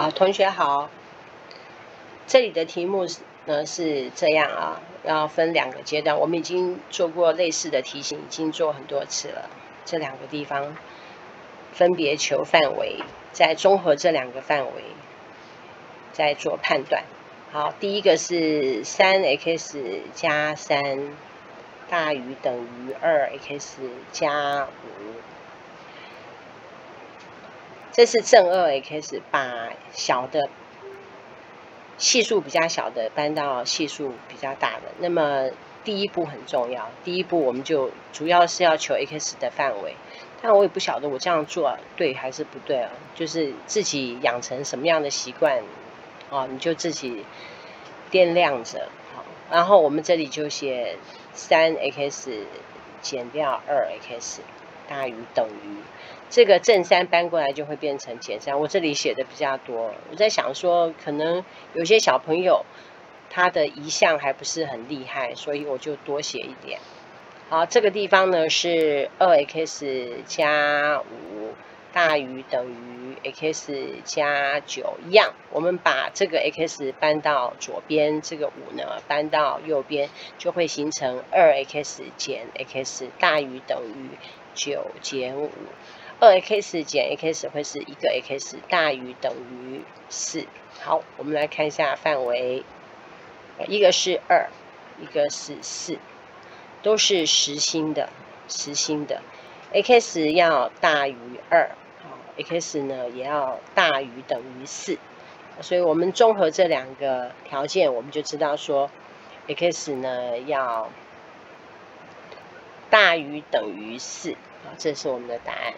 好，同学好。这里的题目呢是这样啊，要分两个阶段。我们已经做过类似的题型，已经做很多次了。这两个地方分别求范围，再综合这两个范围，再做判断。好，第一个是三 x 加三大于等于二 x 加五。这是正二 x，把小的系数比较小的搬到系数比较大的。那么第一步很重要，第一步我们就主要是要求 x 的范围。但我也不晓得我这样做对还是不对啊，就是自己养成什么样的习惯，哦，你就自己掂量着。好，然后我们这里就写三 x 减掉二 x。大于等于这个正三搬过来就会变成减三。我这里写的比较多，我在想说，可能有些小朋友他的移项还不是很厉害，所以我就多写一点。好，这个地方呢是二 x 加五大于等于 x 加九一样，我们把这个 x 搬到左边，这个五呢搬到右边，就会形成二 x 减 x 大于等于。九减五，二 x 减 x 会是一个 x 大于等于四。好，我们来看一下范围，一个是二，一个是四，都是实心的，实心的。x 要大于二，，x 呢也要大于等于四。所以我们综合这两个条件，我们就知道说，x 呢要。大于等于四，啊，这是我们的答案。